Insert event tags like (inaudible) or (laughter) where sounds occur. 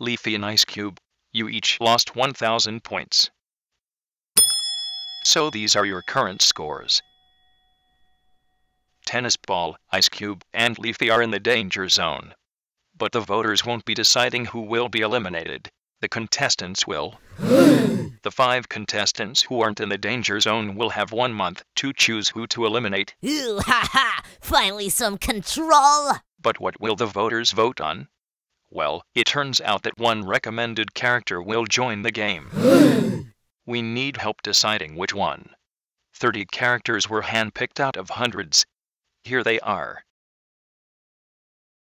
Leafy and Ice Cube, you each lost 1,000 points. So these are your current scores. Tennis Ball, Ice Cube, and Leafy are in the danger zone. But the voters won't be deciding who will be eliminated. The contestants will. the five contestants who aren't in the danger zone will have one month to choose who to eliminate. Ooh, ha ha! Finally some control! But what will the voters vote on? Well, it turns out that one recommended character will join the game. (gasps) we need help deciding which one. 30 characters were handpicked out of hundreds. Here they are.